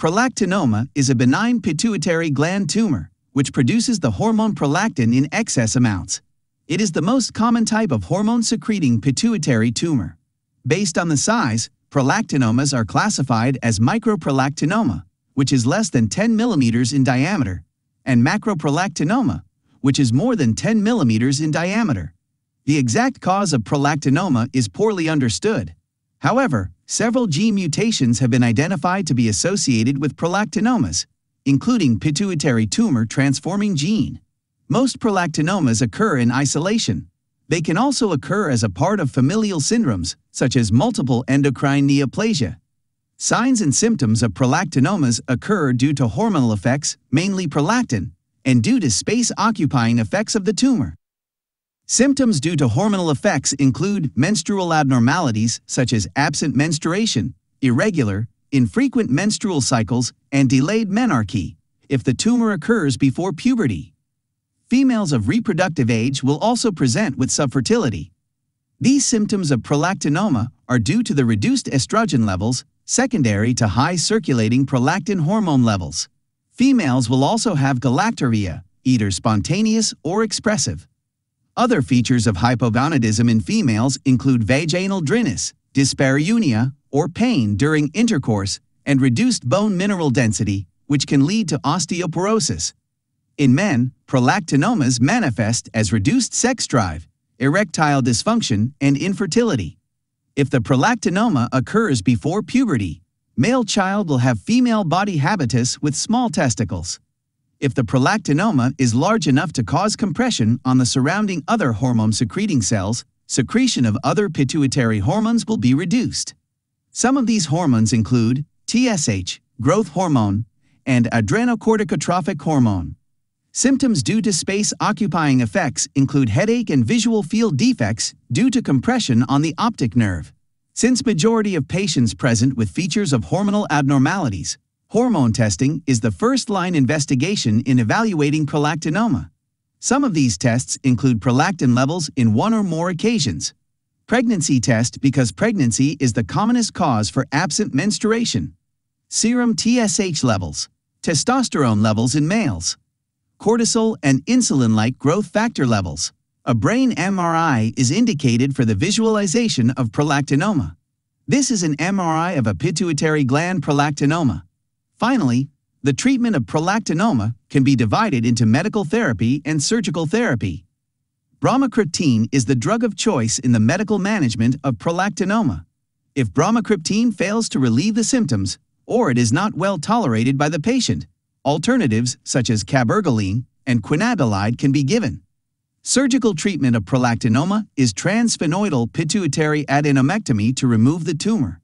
Prolactinoma is a benign pituitary gland tumor, which produces the hormone prolactin in excess amounts. It is the most common type of hormone-secreting pituitary tumor. Based on the size, prolactinomas are classified as microprolactinoma, which is less than 10 millimeters in diameter, and macroprolactinoma, which is more than 10 millimeters in diameter. The exact cause of prolactinoma is poorly understood. However, several gene mutations have been identified to be associated with prolactinomas, including pituitary tumor transforming gene. Most prolactinomas occur in isolation. They can also occur as a part of familial syndromes, such as multiple endocrine neoplasia. Signs and symptoms of prolactinomas occur due to hormonal effects, mainly prolactin, and due to space-occupying effects of the tumor. Symptoms due to hormonal effects include menstrual abnormalities such as absent menstruation, irregular, infrequent menstrual cycles, and delayed menarche, if the tumor occurs before puberty. Females of reproductive age will also present with subfertility. These symptoms of prolactinoma are due to the reduced estrogen levels, secondary to high circulating prolactin hormone levels. Females will also have galactorrhea, either spontaneous or expressive. Other features of hypogonadism in females include vaginal dryness, dyspareunia, or pain during intercourse, and reduced bone mineral density, which can lead to osteoporosis. In men, prolactinomas manifest as reduced sex drive, erectile dysfunction, and infertility. If the prolactinoma occurs before puberty, male child will have female body habitus with small testicles. If the prolactinoma is large enough to cause compression on the surrounding other hormone-secreting cells, secretion of other pituitary hormones will be reduced. Some of these hormones include TSH, growth hormone, and adrenocorticotropic hormone. Symptoms due to space-occupying effects include headache and visual field defects due to compression on the optic nerve. Since majority of patients present with features of hormonal abnormalities, Hormone testing is the first-line investigation in evaluating prolactinoma. Some of these tests include prolactin levels in one or more occasions. Pregnancy test because pregnancy is the commonest cause for absent menstruation. Serum TSH levels, testosterone levels in males, cortisol and insulin-like growth factor levels. A brain MRI is indicated for the visualization of prolactinoma. This is an MRI of a pituitary gland prolactinoma. Finally, the treatment of prolactinoma can be divided into medical therapy and surgical therapy. Bromocriptine is the drug of choice in the medical management of prolactinoma. If bromocriptine fails to relieve the symptoms, or it is not well tolerated by the patient, alternatives such as cabergoline and quinagolide can be given. Surgical treatment of prolactinoma is transsphenoidal pituitary adenomectomy to remove the tumor.